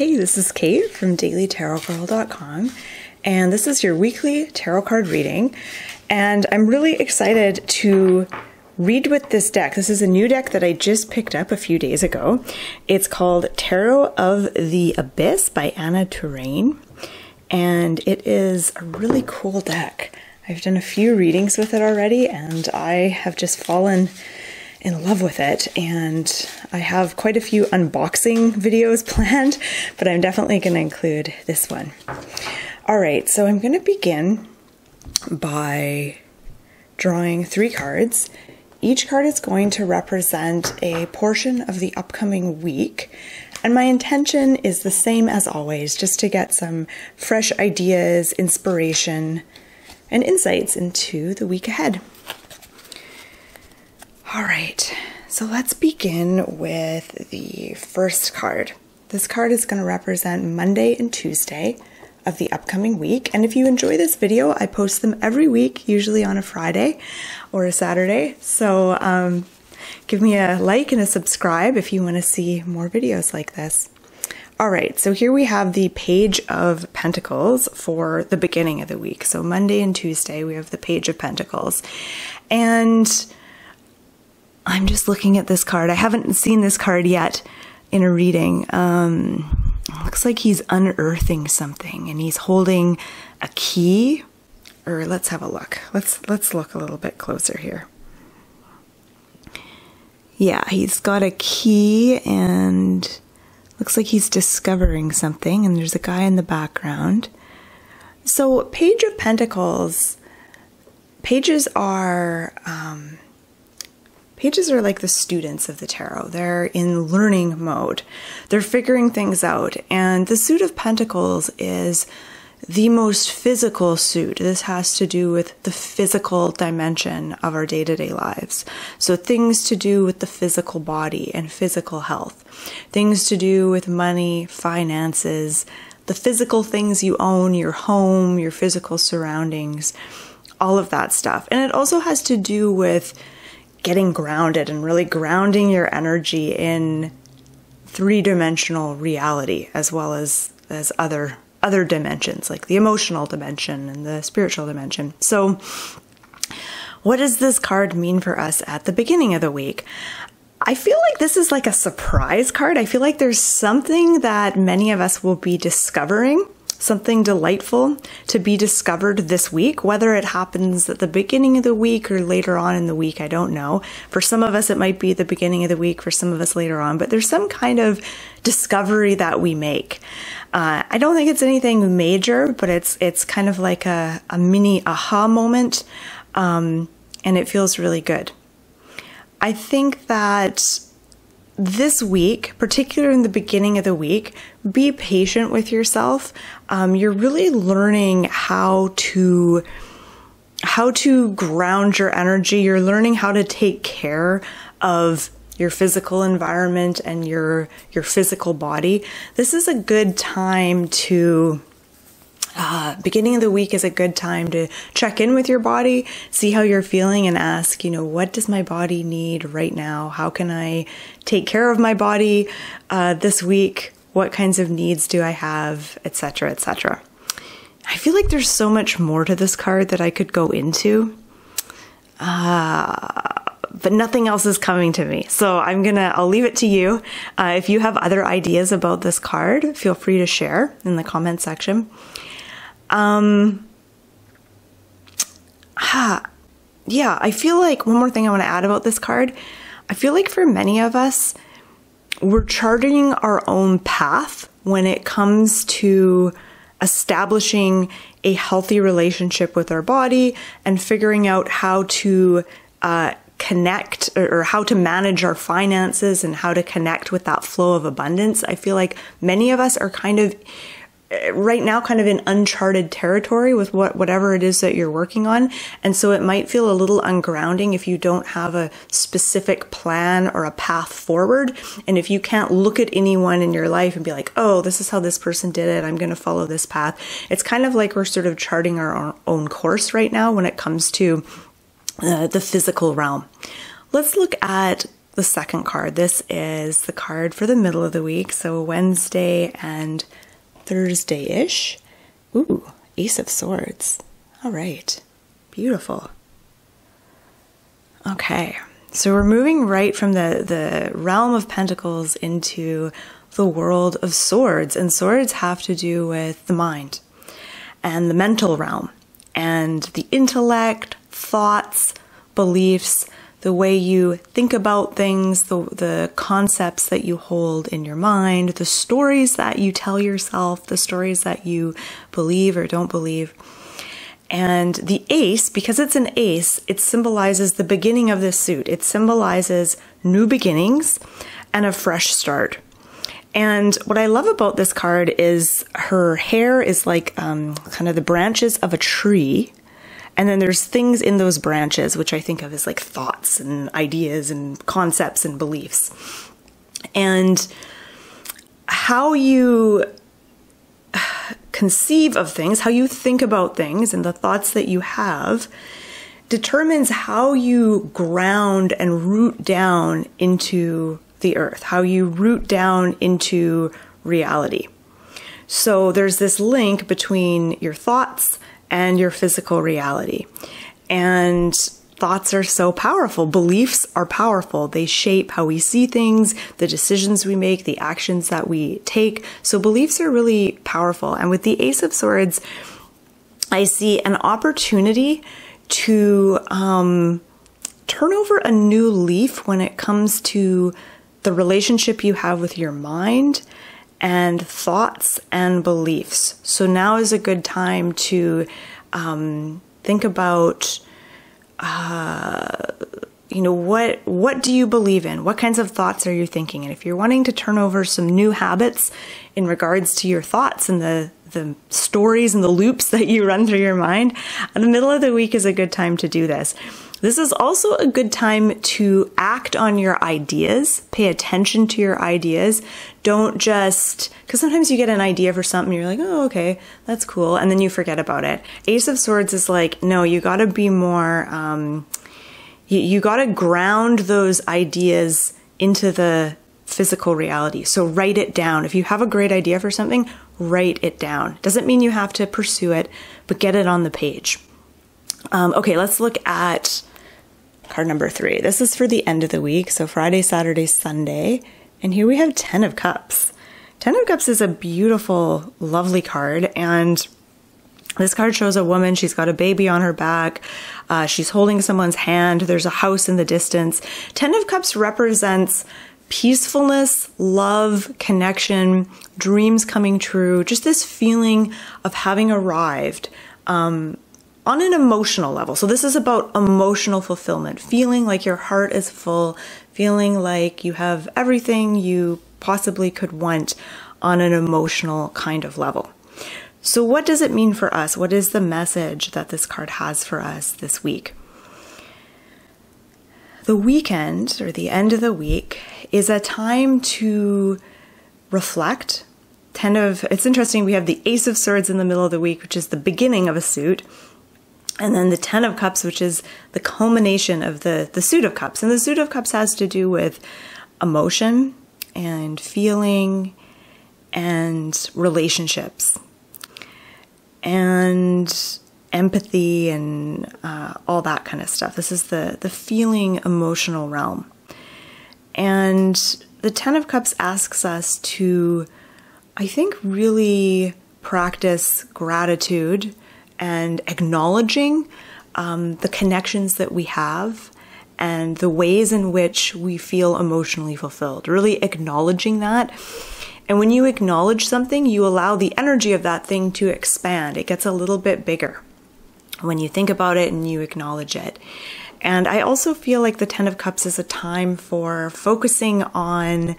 Hey, this is Kate from dailytarotgirl.com, and this is your weekly tarot card reading. And I'm really excited to read with this deck. This is a new deck that I just picked up a few days ago. It's called Tarot of the Abyss by Ana Tourian, and it is a really cool deck. I've done a few readings with it already, and I have just fallen in love with it and I have quite a few unboxing videos planned, but I'm definitely going to include this one. All right, so I'm going to begin by drawing three cards. Each card is going to represent a portion of the upcoming week. And my intention is the same as always, just to get some fresh ideas, inspiration, and insights into the week ahead. All right, so let's begin with the first card. This card is going to represent Monday and Tuesday of the upcoming week. And if you enjoy this video, I post them every week, usually on a Friday or a Saturday. So um, give me a like and a subscribe if you want to see more videos like this. All right, so here we have the Page of Pentacles for the beginning of the week. So Monday and Tuesday, we have the Page of Pentacles. And I'm just looking at this card. I haven't seen this card yet in a reading. Um, looks like he's unearthing something and he's holding a key. Or let's have a look. Let's let's look a little bit closer here. Yeah, he's got a key and looks like he's discovering something and there's a guy in the background. So, Page of Pentacles, pages are um, Pages are like the students of the tarot. They're in learning mode. They're figuring things out. And the suit of pentacles is the most physical suit. This has to do with the physical dimension of our day to day lives. So, things to do with the physical body and physical health, things to do with money, finances, the physical things you own, your home, your physical surroundings, all of that stuff. And it also has to do with getting grounded and really grounding your energy in three-dimensional reality as well as as other other dimensions like the emotional dimension and the spiritual dimension. So what does this card mean for us at the beginning of the week? I feel like this is like a surprise card. I feel like there's something that many of us will be discovering something delightful to be discovered this week. Whether it happens at the beginning of the week or later on in the week, I don't know. For some of us, it might be the beginning of the week, for some of us later on, but there's some kind of discovery that we make. Uh, I don't think it's anything major, but it's it's kind of like a, a mini aha moment, um, and it feels really good. I think that this week, particularly in the beginning of the week, be patient with yourself. Um, you're really learning how to how to ground your energy. You're learning how to take care of your physical environment and your your physical body. This is a good time to uh, beginning of the week is a good time to check in with your body, see how you're feeling, and ask, you know, what does my body need right now? How can I take care of my body uh, this week? What kinds of needs do I have, etc., etc. I feel like there's so much more to this card that I could go into. Uh, but nothing else is coming to me. So I'm gonna, I'll leave it to you. Uh, if you have other ideas about this card, feel free to share in the comment section. Um, ah, yeah, I feel like one more thing I want to add about this card. I feel like for many of us, we're charting our own path when it comes to establishing a healthy relationship with our body and figuring out how to uh, connect or, or how to manage our finances and how to connect with that flow of abundance. I feel like many of us are kind of right now kind of in uncharted territory with what whatever it is that you're working on. And so it might feel a little ungrounding if you don't have a specific plan or a path forward. And if you can't look at anyone in your life and be like oh this is how this person did it. I'm going to follow this path. It's kind of like we're sort of charting our own course right now when it comes to uh, the physical realm. Let's look at the second card. This is the card for the middle of the week, so Wednesday and Thursday ish. Ooh, Ace of Swords. All right, beautiful. Okay, so we're moving right from the, the realm of pentacles into the world of swords, and swords have to do with the mind and the mental realm and the intellect, thoughts, beliefs, the way you think about things, the, the concepts that you hold in your mind, the stories that you tell yourself, the stories that you believe or don't believe. And the ace, because it's an ace, it symbolizes the beginning of this suit. It symbolizes new beginnings and a fresh start. And what I love about this card is her hair is like um, kind of the branches of a tree. And then there's things in those branches, which I think of as like thoughts and ideas and concepts and beliefs. And how you conceive of things, how you think about things, and the thoughts that you have determines how you ground and root down into the earth, how you root down into reality. So there's this link between your thoughts and your physical reality. And thoughts are so powerful. Beliefs are powerful. They shape how we see things, the decisions we make, the actions that we take. So beliefs are really powerful. And with the Ace of Swords, I see an opportunity to um, turn over a new leaf when it comes to the relationship you have with your mind and thoughts and beliefs. So now is a good time to um, think about, uh, you know, what what do you believe in? What kinds of thoughts are you thinking? And if you're wanting to turn over some new habits in regards to your thoughts and the the stories and the loops that you run through your mind, the middle of the week is a good time to do this. This is also a good time to act on your ideas, pay attention to your ideas. Don't just, because sometimes you get an idea for something, you're like, oh, okay, that's cool, and then you forget about it. Ace of Swords is like, no, you gotta be more, um, you, you gotta ground those ideas into the physical reality. So write it down. If you have a great idea for something, write it down. Doesn't mean you have to pursue it, but get it on the page. Um, okay, let's look at card number three. This is for the end of the week, so Friday, Saturday, Sunday. And here we have 10 of Cups. 10 of Cups is a beautiful, lovely card. And this card shows a woman, she's got a baby on her back, uh, she's holding someone's hand, there's a house in the distance. 10 of Cups represents peacefulness, love, connection, dreams coming true, just this feeling of having arrived. Um, on an emotional level. So this is about emotional fulfillment, feeling like your heart is full, feeling like you have everything you possibly could want on an emotional kind of level. So what does it mean for us? What is the message that this card has for us this week? The weekend or the end of the week is a time to reflect. Ten of it's interesting we have the ace of swords in the middle of the week, which is the beginning of a suit and then the Ten of Cups, which is the culmination of the, the Suit of Cups. And the Suit of Cups has to do with emotion and feeling and relationships and empathy and uh, all that kind of stuff. This is the, the feeling emotional realm. And the Ten of Cups asks us to, I think, really practice gratitude and acknowledging um, the connections that we have and the ways in which we feel emotionally fulfilled. Really acknowledging that. And when you acknowledge something, you allow the energy of that thing to expand. It gets a little bit bigger when you think about it and you acknowledge it. And I also feel like the Ten of Cups is a time for focusing on.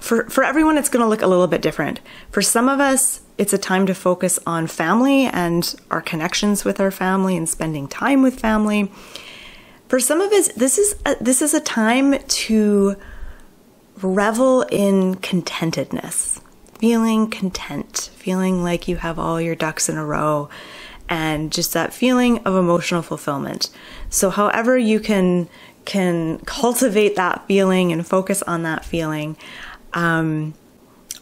For, for everyone, it's going to look a little bit different. For some of us, it's a time to focus on family and our connections with our family and spending time with family. For some of us, this is a, this is a time to revel in contentedness, feeling content, feeling like you have all your ducks in a row, and just that feeling of emotional fulfillment. So, however, you can can cultivate that feeling and focus on that feeling. Um,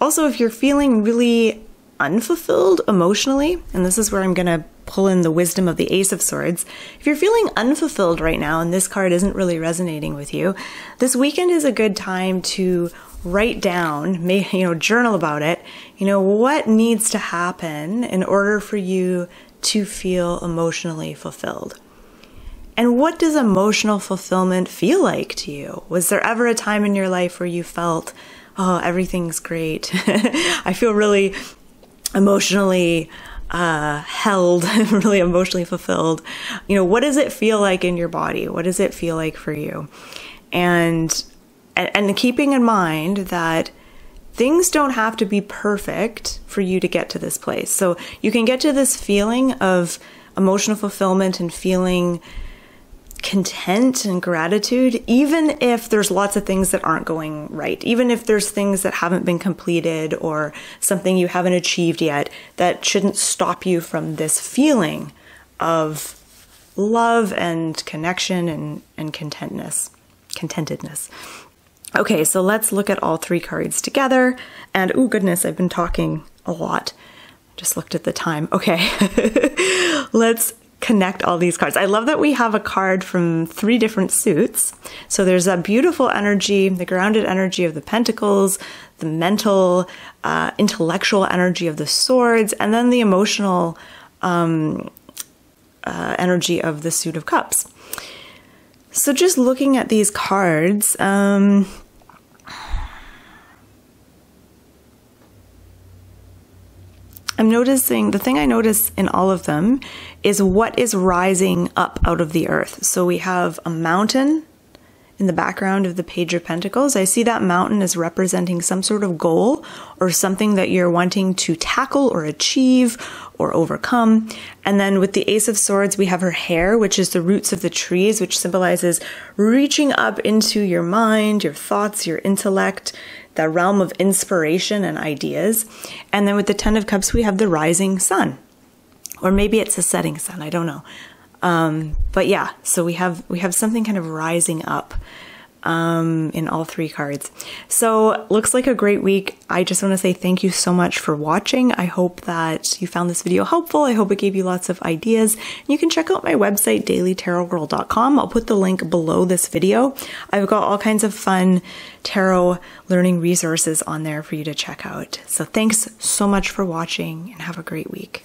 also, if you're feeling really unfulfilled emotionally, and this is where I'm going to pull in the wisdom of the Ace of Swords. If you're feeling unfulfilled right now and this card isn't really resonating with you, this weekend is a good time to write down, may, you know, journal about it. You know, what needs to happen in order for you to feel emotionally fulfilled? And what does emotional fulfillment feel like to you? Was there ever a time in your life where you felt, oh, everything's great? I feel really emotionally uh, held, really emotionally fulfilled. You know, what does it feel like in your body? What does it feel like for you? And and, and keeping in mind that things don't have to be perfect for you to get to this place. So you can get to this feeling of emotional fulfillment and feeling content and gratitude, even if there's lots of things that aren't going right, even if there's things that haven't been completed or something you haven't achieved yet, that shouldn't stop you from this feeling of love and connection and, and contentness, contentedness. Okay, so let's look at all three cards together. And oh goodness, I've been talking a lot. Just looked at the time. Okay, let's connect all these cards. I love that we have a card from three different suits. So there's a beautiful energy, the grounded energy of the pentacles, the mental, uh, intellectual energy of the swords, and then the emotional um, uh, energy of the suit of cups. So just looking at these cards, um, I'm noticing the thing I notice in all of them is what is rising up out of the earth. So we have a mountain in the background of the Page of Pentacles. I see that mountain as representing some sort of goal or something that you're wanting to tackle or achieve or overcome. And then with the Ace of Swords, we have her hair, which is the roots of the trees, which symbolizes reaching up into your mind, your thoughts, your intellect, the realm of inspiration and ideas. And then with the Ten of Cups, we have the rising sun. Or maybe it's a setting sun, I don't know. Um, but yeah, so we have we have something kind of rising up um, in all three cards. So looks like a great week. I just want to say thank you so much for watching. I hope that you found this video helpful. I hope it gave you lots of ideas. You can check out my website, dailytarotgirl.com. I'll put the link below this video. I've got all kinds of fun tarot learning resources on there for you to check out. So thanks so much for watching and have a great week.